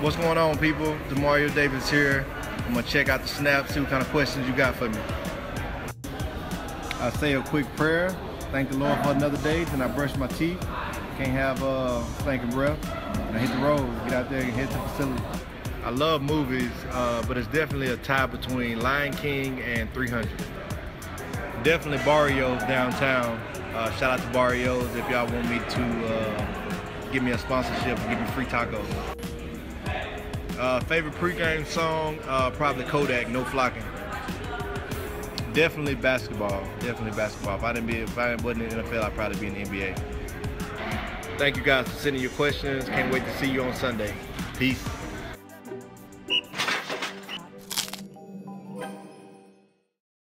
What's going on, people? Demario Davis here. I'm gonna check out the snap, see what kind of questions you got for me. I say a quick prayer. Thank the Lord for another day. Then I brush my teeth. Can't have uh, stinking breath. And I hit the road. Get out there and to the facility. I love movies, uh, but it's definitely a tie between Lion King and 300. Definitely Barrios downtown. Uh, shout out to Barrios if y'all want me to uh, give me a sponsorship and give me free tacos. Uh, favorite pregame song, uh, probably Kodak, No Flockin. Definitely basketball. Definitely basketball. If I didn't be, if I wasn't in the NFL, I'd probably be in the NBA. Thank you guys for sending your questions. Can't wait to see you on Sunday. Peace.